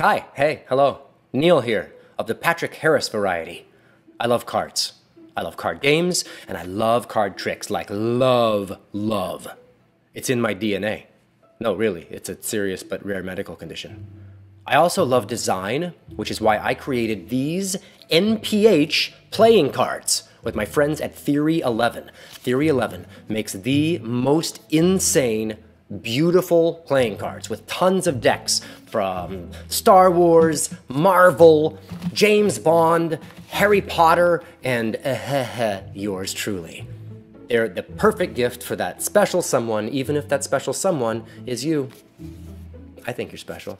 Hi, hey, hello. Neil here, of the Patrick Harris variety. I love cards. I love card games, and I love card tricks, like love, love. It's in my DNA. No, really, it's a serious but rare medical condition. I also love design, which is why I created these NPH playing cards with my friends at Theory 11. Theory 11 makes the most insane, beautiful playing cards with tons of decks from Star Wars, Marvel, James Bond, Harry Potter, and uh, yours truly. They're the perfect gift for that special someone, even if that special someone is you. I think you're special.